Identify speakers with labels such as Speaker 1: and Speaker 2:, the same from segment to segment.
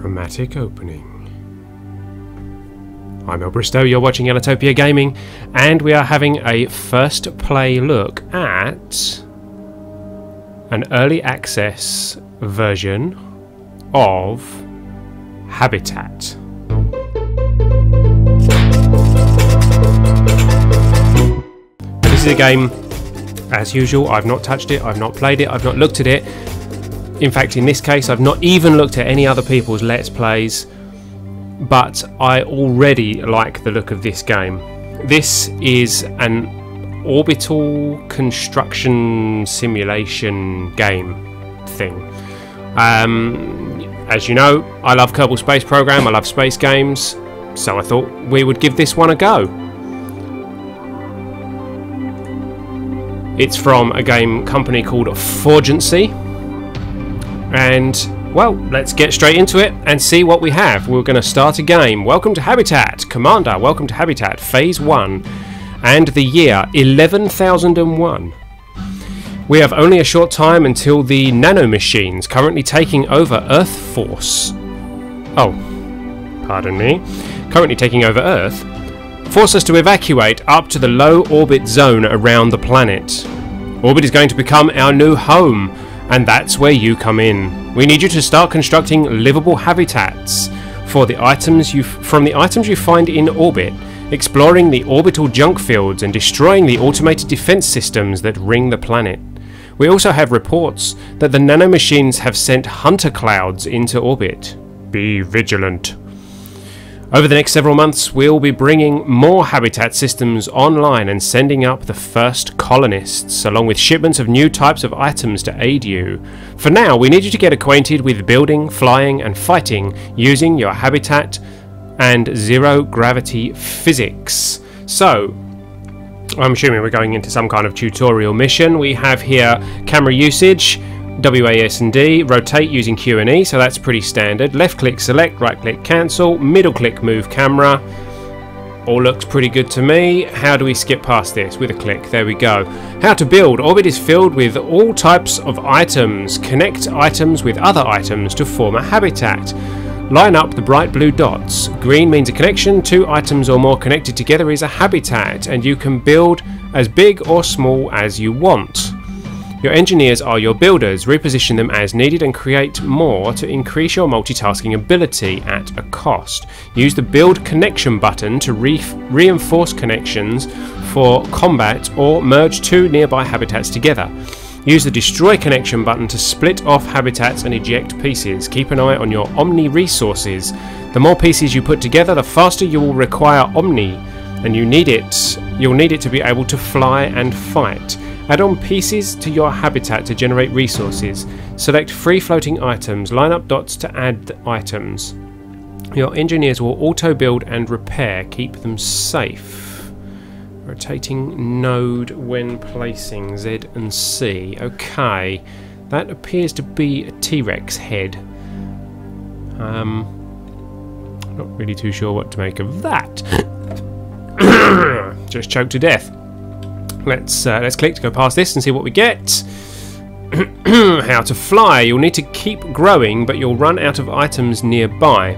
Speaker 1: Dramatic opening. I'm El Bristow, you're watching Ellitopia Gaming, and we are having a first play look at an early access version of Habitat. This is a game, as usual, I've not touched it, I've not played it, I've not looked at it. In fact, in this case, I've not even looked at any other people's Let's Plays, but I already like the look of this game. This is an orbital construction simulation game thing. Um, as you know, I love Kerbal Space Program, I love space games, so I thought we would give this one a go. It's from a game company called 4gency, and well, let's get straight into it and see what we have. We're going to start a game. Welcome to Habitat. Commander, welcome to Habitat, Phase 1, and the year 11001. We have only a short time until the nanomachines currently taking over Earth Force. Oh, pardon me. Currently taking over Earth. Force us to evacuate up to the low orbit zone around the planet. Orbit is going to become our new home, and that's where you come in. We need you to start constructing livable habitats for the items you from the items you find in orbit exploring the orbital junk fields and destroying the automated defense systems that ring the planet. We also have reports that the nanomachines have sent hunter clouds into orbit. Be vigilant. Over the next several months, we'll be bringing more habitat systems online and sending up the first colonists, along with shipments of new types of items to aid you. For now, we need you to get acquainted with building, flying, and fighting using your habitat and zero gravity physics. So, I'm assuming we're going into some kind of tutorial mission. We have here camera usage, WASD, rotate using Q and E, so that's pretty standard. Left click select, right click cancel, middle click move camera. All looks pretty good to me. How do we skip past this? With a click, there we go. How to build. Orbit is filled with all types of items. Connect items with other items to form a habitat. Line up the bright blue dots. Green means a connection, two items or more connected together is a habitat, and you can build as big or small as you want. Your engineers are your builders, reposition them as needed and create more to increase your multitasking ability at a cost. Use the build connection button to re reinforce connections for combat or merge two nearby habitats together. Use the destroy connection button to split off habitats and eject pieces. Keep an eye on your Omni resources. The more pieces you put together, the faster you will require Omni, and you need it. You'll need it to be able to fly and fight. Add on pieces to your habitat to generate resources. Select free floating items. Line up dots to add items. Your engineers will auto build and repair. Keep them safe. Rotating node when placing Z and C. Okay, that appears to be a T-Rex head. Um, not really too sure what to make of that. Just choked to death. Let's uh, let's click to go past this and see what we get. How to fly. You'll need to keep growing, but you'll run out of items nearby.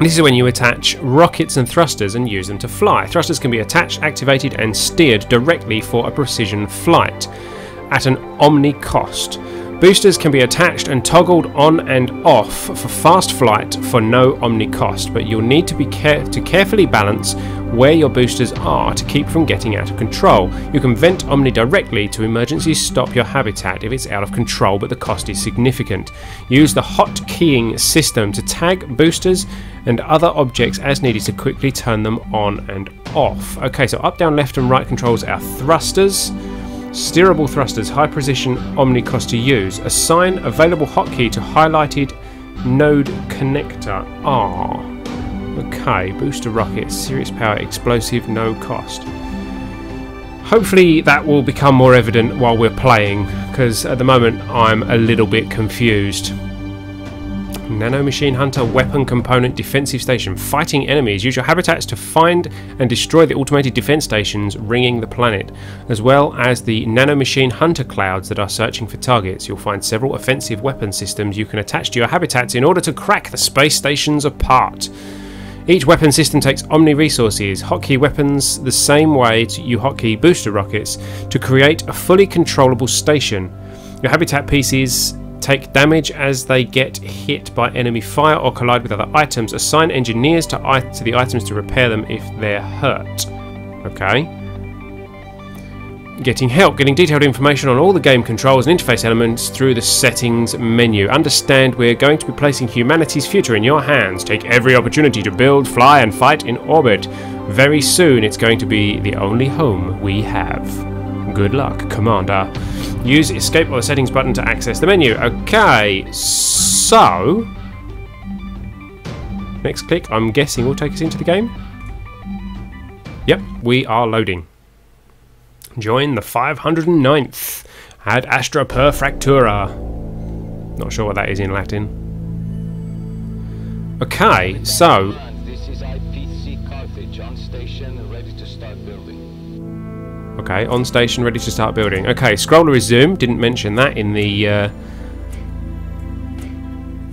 Speaker 1: This is when you attach rockets and thrusters and use them to fly. Thrusters can be attached, activated, and steered directly for a precision flight at an omni cost. Boosters can be attached and toggled on and off for fast flight for no omni cost, but you'll need to be care to carefully balance where your boosters are to keep from getting out of control. You can vent omni directly to emergency stop your habitat if it's out of control, but the cost is significant. Use the hot keying system to tag boosters and other objects as needed to quickly turn them on and off. Okay, so up, down, left, and right controls our thrusters. Steerable thrusters, high precision omni cost to use. Assign available hotkey to highlighted node connector R. Okay, booster rocket, serious power, explosive, no cost. Hopefully that will become more evident while we're playing, because at the moment I'm a little bit confused. Nanomachine Hunter Weapon Component Defensive Station. Fighting enemies. Use your habitats to find and destroy the automated defense stations ringing the planet, as well as the Nanomachine Hunter clouds that are searching for targets. You'll find several offensive weapon systems you can attach to your habitats in order to crack the space stations apart. Each weapon system takes Omni resources, hotkey weapons the same way you hotkey booster rockets, to create a fully controllable station. Your habitat pieces take damage as they get hit by enemy fire or collide with other items. Assign engineers to, to the items to repair them if they're hurt. Okay. Getting help, getting detailed information on all the game controls and interface elements through the settings menu. Understand we're going to be placing humanity's future in your hands. Take every opportunity to build, fly, and fight in orbit. Very soon it's going to be the only home we have. Good luck, Commander. Use escape or the settings button to access the menu. Okay, so... Next click, I'm guessing will take us into the game. Yep, we are loading. Join the 509th ad Astra per Fractura. Not sure what that is in Latin. Okay, so Okay, on station, ready to start building. Okay, scroller is zoom. Didn't mention that in the uh,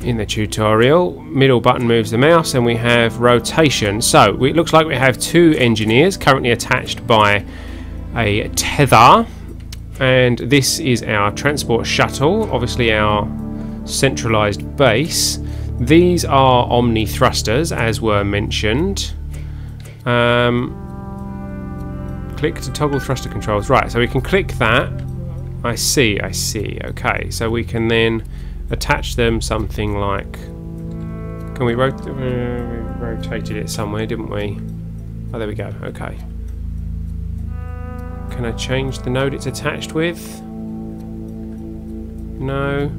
Speaker 1: in the tutorial. Middle button moves the mouse, and we have rotation. So it looks like we have two engineers currently attached by a tether, and this is our transport shuttle. Obviously, our centralized base. These are Omni thrusters, as were mentioned. Um, Click to toggle thruster controls. Right, so we can click that. I see, I see. Okay, so we can then attach them something like... Can we, rot uh, we rotated it somewhere, didn't we? Oh, there we go. Okay. Can I change the node it's attached with? No.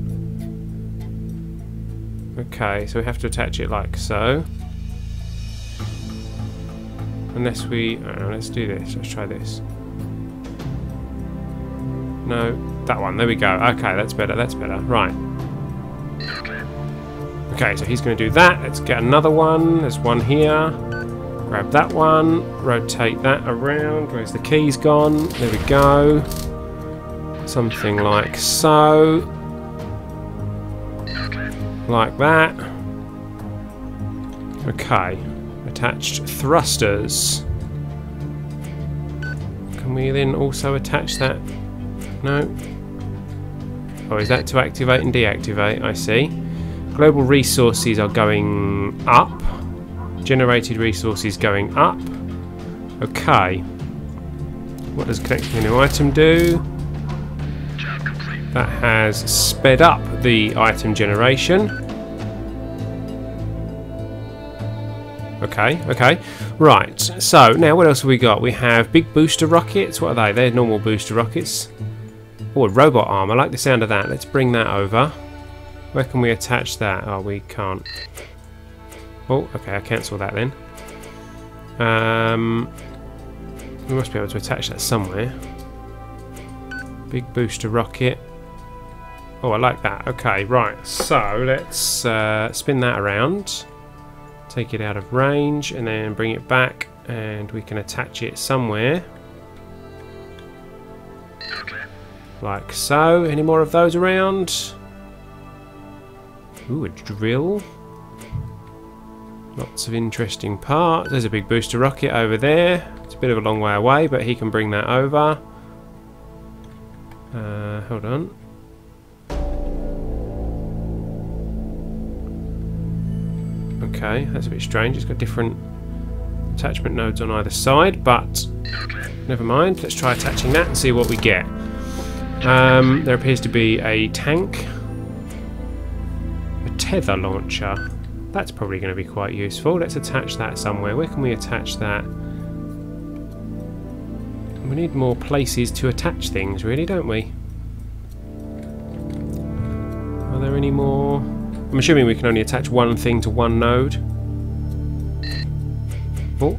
Speaker 1: Okay, so we have to attach it like so. Unless we... Uh, let's do this. Let's try this. No, that one. There we go. Okay, that's better. That's better. Right. Okay, so he's going to do that. Let's get another one. There's one here. Grab that one. Rotate that around. Where's the keys gone? There we go. Something like so. Like that. Okay attached thrusters. Can we then also attach that? No. Oh, is that to activate and deactivate? I see. Global resources are going up. Generated resources going up. Okay. What does connecting a new item do? That has sped up the item generation. Okay, okay. Right, so now what else have we got? We have big booster rockets. What are they? They're normal booster rockets. Oh, robot arm. I like the sound of that. Let's bring that over. Where can we attach that? Oh, we can't. Oh, okay, I cancel that then. Um, we must be able to attach that somewhere. Big booster rocket. Oh, I like that. Okay, right. So let's uh, spin that around take it out of range and then bring it back and we can attach it somewhere like so any more of those around Ooh, a drill lots of interesting parts there's a big booster rocket over there it's a bit of a long way away but he can bring that over uh, hold on Okay, that's a bit strange. It's got different attachment nodes on either side, but never mind. Let's try attaching that and see what we get. Um, there appears to be a tank, a tether launcher. That's probably going to be quite useful. Let's attach that somewhere. Where can we attach that? We need more places to attach things, really, don't we? Are there any more? I'm assuming we can only attach one thing to one node. Oh.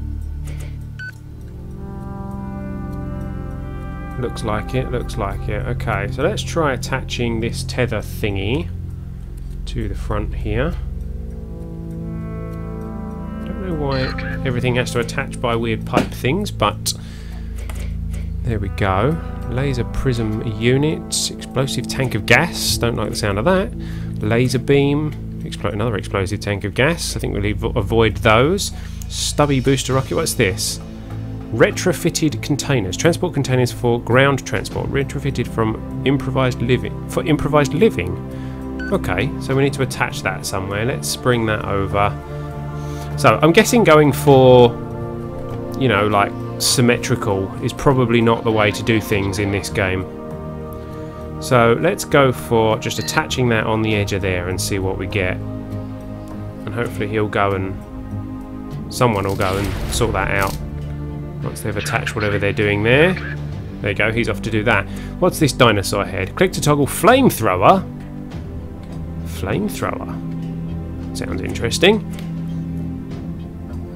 Speaker 1: Looks like it, looks like it. Okay, so let's try attaching this tether thingy to to the front here. Why everything has to attach by weird pipe things, but there we go. Laser prism unit, explosive tank of gas. Don't like the sound of that. Laser beam, explode another explosive tank of gas. I think we'll avoid those. Stubby booster rocket. What's this? Retrofitted containers. Transport containers for ground transport. Retrofitted from improvised living. For improvised living. Okay, so we need to attach that somewhere. Let's bring that over. So I'm guessing going for, you know, like symmetrical is probably not the way to do things in this game. So let's go for just attaching that on the edge of there and see what we get. And hopefully he'll go and... Someone will go and sort that out. Once they've attached whatever they're doing there. There you go, he's off to do that. What's this dinosaur head? Click to toggle flamethrower. Flamethrower. Sounds interesting.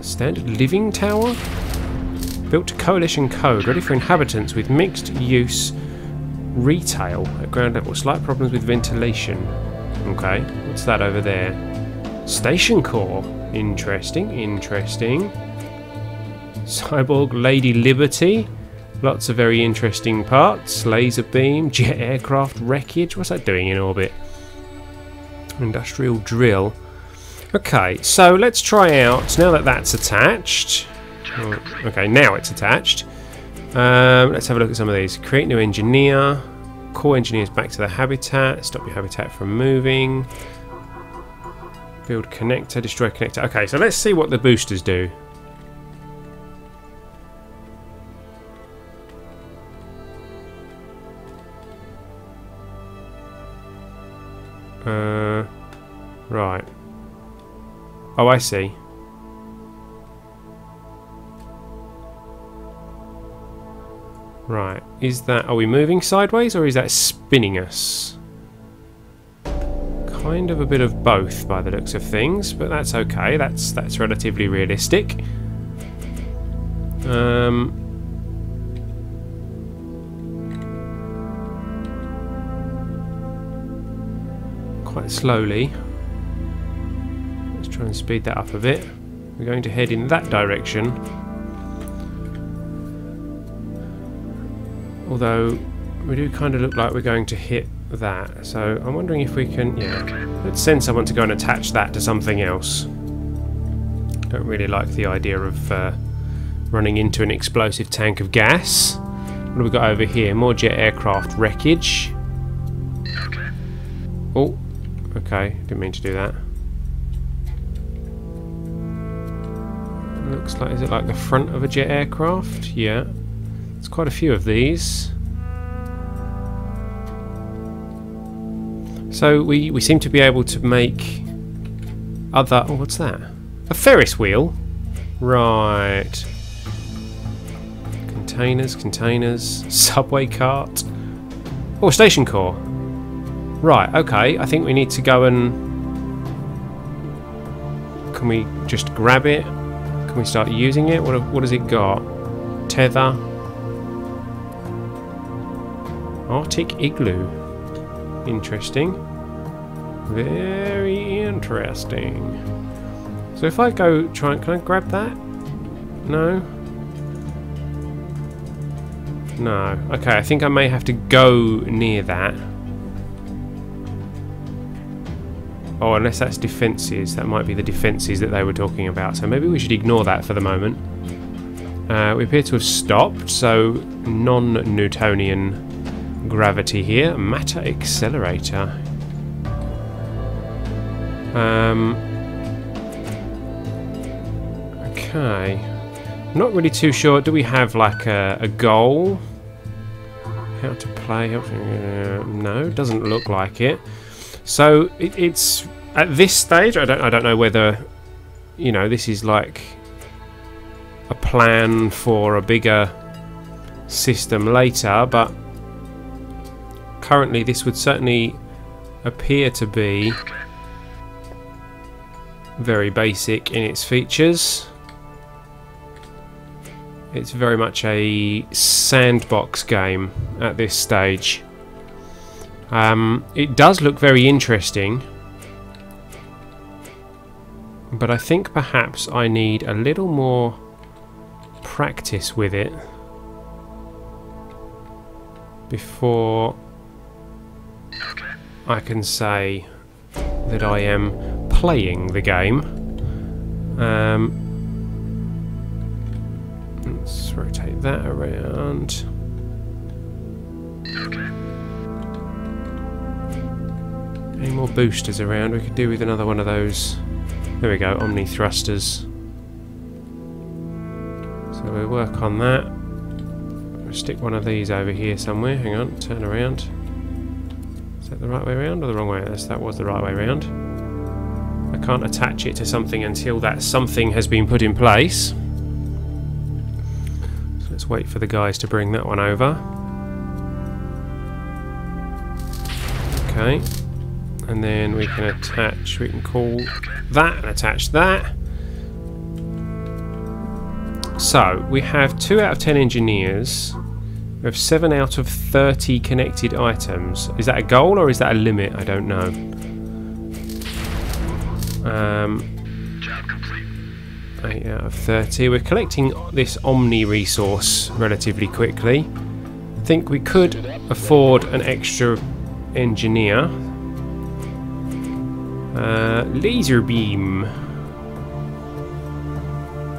Speaker 1: Standard living tower? Built to coalition code, ready for inhabitants with mixed use retail at ground level. Slight problems with ventilation. Okay, what's that over there? Station core. Interesting, interesting. Cyborg Lady Liberty. Lots of very interesting parts. Laser beam, jet aircraft, wreckage. What's that doing in orbit? Industrial drill. Okay, so let's try out, now that that's attached. Oh, okay, now it's attached. Um, let's have a look at some of these. Create new engineer. Core engineers back to the habitat. Stop your habitat from moving. Build connector, destroy connector. Okay, so let's see what the boosters do. Uh, right. Oh, I see. Right. Is that... Are we moving sideways or is that spinning us? Kind of a bit of both by the looks of things, but that's okay. That's that's relatively realistic. Um, quite slowly. Try and speed that up a bit. We're going to head in that direction. Although we do kind of look like we're going to hit that. So I'm wondering if we can, yeah, let's send someone to go and attach that to something else. Don't really like the idea of uh, running into an explosive tank of gas. What have we got over here? More jet aircraft wreckage. Oh, Okay, didn't mean to do that. Looks like, is it like the front of a jet aircraft? Yeah. There's quite a few of these. So we, we seem to be able to make other... Oh, what's that? A Ferris wheel? Right. Containers, containers, subway cart. Oh, station core. Right, okay, I think we need to go and... Can we just grab it? Can we start using it? What, what has it got? Tether. Arctic Igloo. Interesting. Very interesting. So if I go try and... can I grab that? No? No. Okay, I think I may have to go near that. Oh, unless that's defences. That might be the defences that they were talking about. So maybe we should ignore that for the moment. Uh, we appear to have stopped, so non-Newtonian gravity here. Matter accelerator. Um, okay. Not really too sure. Do we have like a, a goal? How to play? Uh, no, doesn't look like it. So it, it's at this stage. I don't. I don't know whether you know this is like a plan for a bigger system later, but currently this would certainly appear to be very basic in its features. It's very much a sandbox game at this stage. Um, it does look very interesting. But I think perhaps I need a little more practice with it before I can say that I am playing the game. Um, let's rotate that around. Any more boosters around? We could do with another one of those. There we go, Omni thrusters. So we'll work on that. We'll stick one of these over here somewhere. Hang on, turn around. Is that the right way around or the wrong way? Yes, that was the right way around. I can't attach it to something until that something has been put in place. So let's wait for the guys to bring that one over. Okay and then we can attach, we can call that and attach that. So, we have 2 out of 10 engineers. We have 7 out of 30 connected items. Is that a goal or is that a limit? I don't know. Um, 8 out of 30. We're collecting this Omni resource relatively quickly. I think we could afford an extra engineer. Uh, laser beam.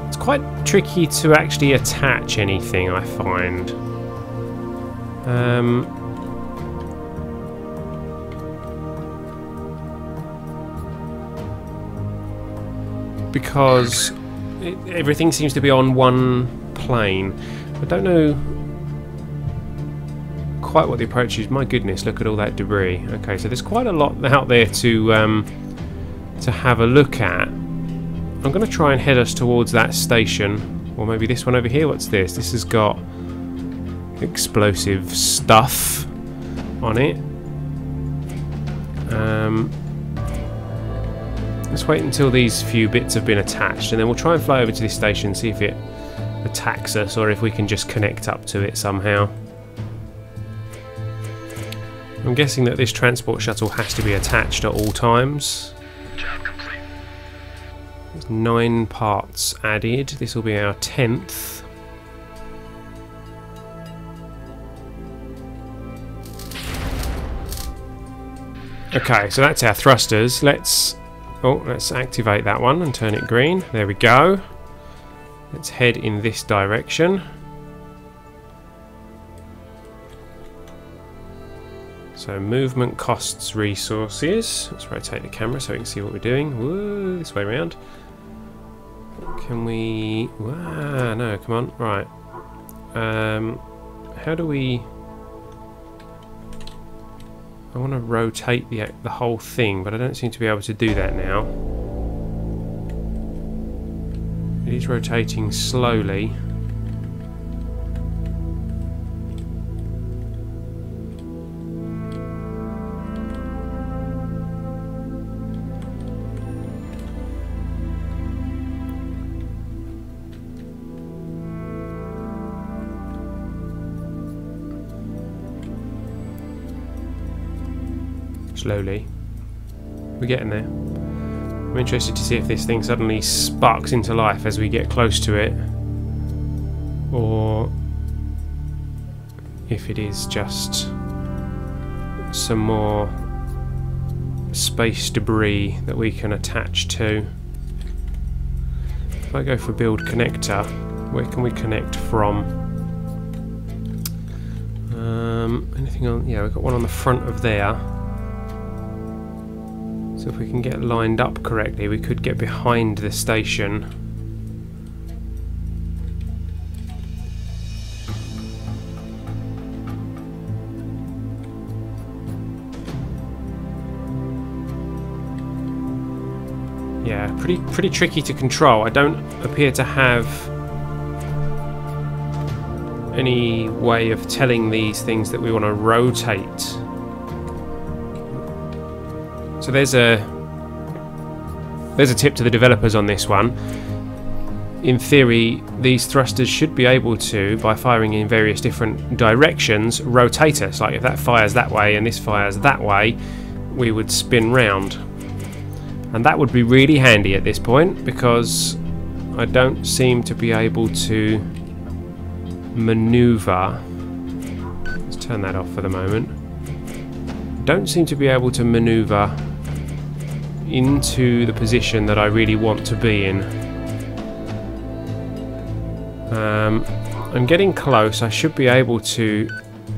Speaker 1: It's quite tricky to actually attach anything, I find. Um, because it, everything seems to be on one plane. I don't know quite what the approach is. My goodness, look at all that debris. Okay, so there's quite a lot out there to um, to have a look at. I'm going to try and head us towards that station. Or maybe this one over here. What's this? This has got explosive stuff on it. Um, let's wait until these few bits have been attached and then we'll try and fly over to this station see if it attacks us or if we can just connect up to it somehow. I'm guessing that this transport shuttle has to be attached at all times nine parts added. This will be our tenth. Okay, so that's our thrusters. Let's oh, let's activate that one and turn it green. There we go. Let's head in this direction. So movement costs resources. Let's rotate the camera so we can see what we're doing. Whoa, this way around. Can we... Ah, no, come on. Right. Um, how do we... I want to rotate the, the whole thing, but I don't seem to be able to do that now. It is rotating slowly. Slowly. We're getting there. I'm interested to see if this thing suddenly sparks into life as we get close to it. Or if it is just some more space debris that we can attach to. If I go for build connector, where can we connect from? Um, anything on? Yeah, we've got one on the front of there. So if we can get lined up correctly, we could get behind the station. Yeah, pretty pretty tricky to control. I don't appear to have any way of telling these things that we want to rotate so there's a there's a tip to the developers on this one. In theory, these thrusters should be able to, by firing in various different directions, rotate us. Like if that fires that way and this fires that way, we would spin round. And that would be really handy at this point because I don't seem to be able to maneuver. Let's turn that off for the moment. Don't seem to be able to maneuver into the position that I really want to be in. Um, I'm getting close. I should be able to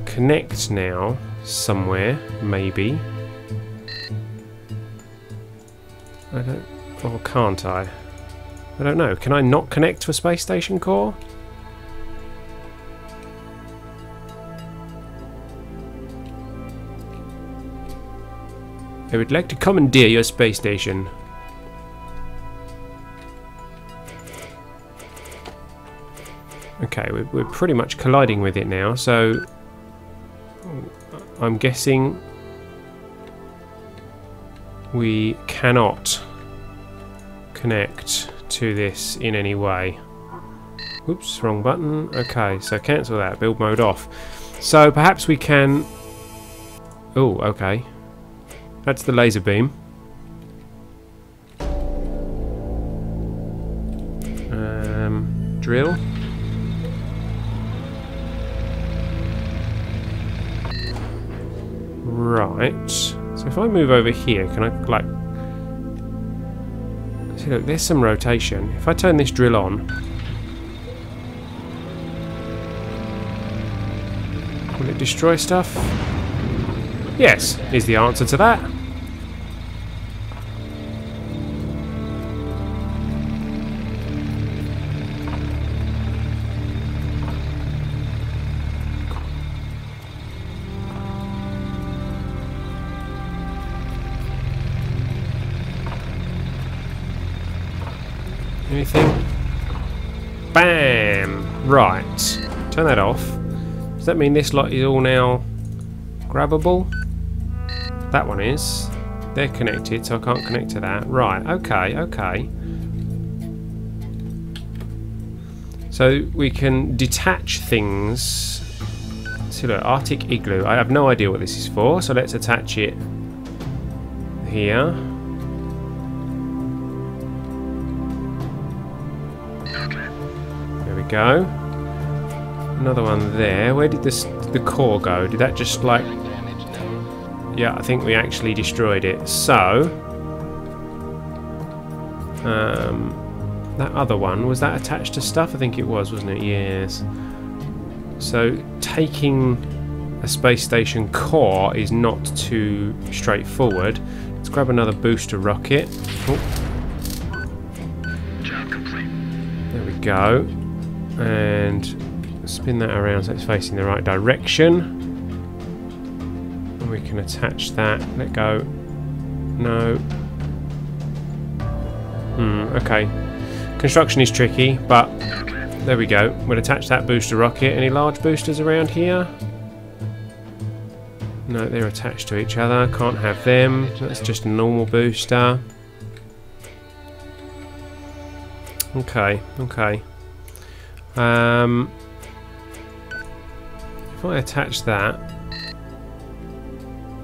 Speaker 1: connect now somewhere, maybe. I don't... Or can't I? I don't know. Can I not connect to a space station core? I would like to commandeer your space station. Okay, we're, we're pretty much colliding with it now, so I'm guessing we cannot connect to this in any way. Oops, wrong button. Okay, so cancel that. Build mode off. So perhaps we can... Oh, okay. That's the laser beam. Um, drill. Right. So if I move over here, can I, like... See, look, there's some rotation. If I turn this drill on... Will it destroy stuff? Yes, is the answer to that. Anything? Bam! Right. Turn that off. Does that mean this lot is all now grabbable? That one is. They're connected, so I can't connect to that. Right, okay, okay. So we can detach things. See, look, Arctic Igloo. I have no idea what this is for, so let's attach it here. Go. Another one there. Where did this the core go? Did that just like yeah, I think we actually destroyed it. So, um, that other one, was that attached to stuff? I think it was, wasn't it? Yes. So, taking a space station core is not too straightforward. Let's grab another booster rocket. Oh. There we go. And spin that around so it's facing the right direction And we can attach that. Let go. No. Hmm, okay. Construction is tricky, but there we go. We'll attach that booster rocket. Any large boosters around here? No, they're attached to each other. Can't have them. That's just a normal booster. Okay, okay. Um, if I attach that,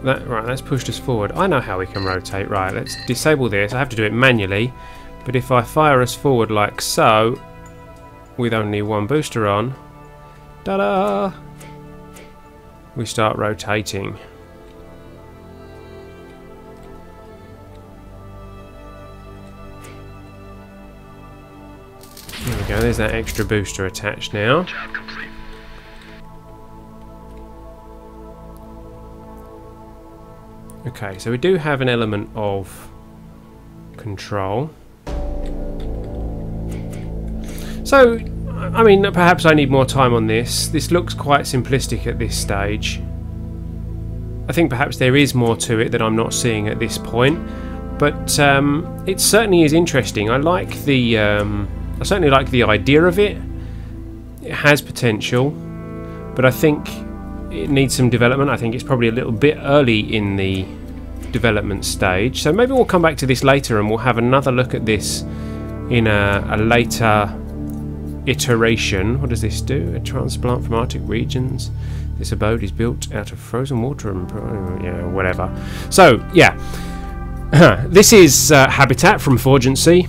Speaker 1: that, right, that's pushed us forward. I know how we can rotate. Right, let's disable this. I have to do it manually. But if I fire us forward like so, with only one booster on, ta-da! We start rotating. There's that extra booster attached now. Okay, so we do have an element of control. So, I mean, perhaps I need more time on this. This looks quite simplistic at this stage. I think perhaps there is more to it that I'm not seeing at this point. But um, it certainly is interesting. I like the... Um, I certainly like the idea of it. It has potential. But I think it needs some development. I think it's probably a little bit early in the development stage. So maybe we'll come back to this later and we'll have another look at this in a, a later iteration. What does this do? A transplant from Arctic regions. This abode is built out of frozen water and yeah, whatever. So yeah, this is uh, Habitat from 4gency.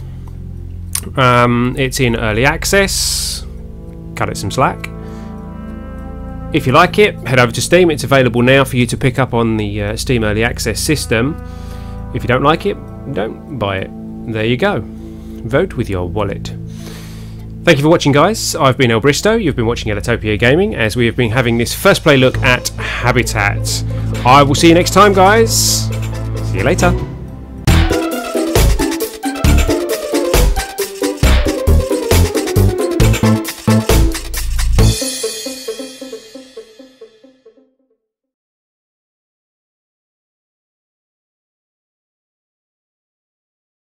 Speaker 1: Um, it's in early access. Cut it some slack. If you like it, head over to Steam. It's available now for you to pick up on the uh, Steam Early Access system. If you don't like it, don't buy it. There you go. Vote with your wallet. Thank you for watching, guys. I've been El Bristow. You've been watching Ellitopia Gaming as we have been having this first play look at Habitat. I will see you next time, guys. See you later.